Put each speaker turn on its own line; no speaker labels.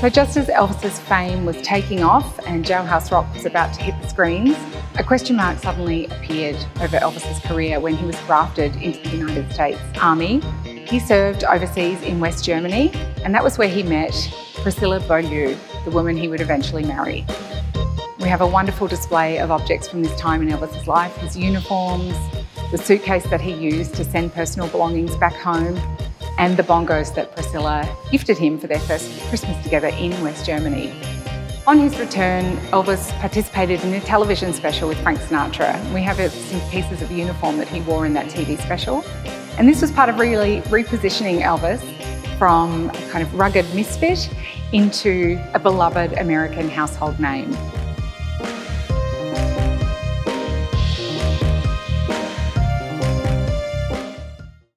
So just as Elvis's fame was taking off and Jailhouse Rock was about to hit the screens, a question mark suddenly appeared over Elvis's career when he was drafted into the United States Army. He served overseas in West Germany, and that was where he met Priscilla Beaulieu, the woman he would eventually marry. We have a wonderful display of objects from this time in Elvis's life, his uniforms, the suitcase that he used to send personal belongings back home, and the bongos that Priscilla gifted him for their first Christmas together in West Germany. On his return, Elvis participated in a television special with Frank Sinatra. We have some pieces of uniform that he wore in that TV special. And this was part of really repositioning Elvis from a kind of rugged misfit into a beloved American household name.